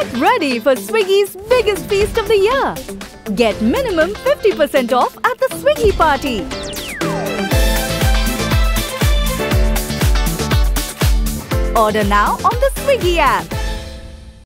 Get ready for Swiggy's biggest feast of the year. Get minimum 50% off at the Swiggy party. Order now on the Swiggy app.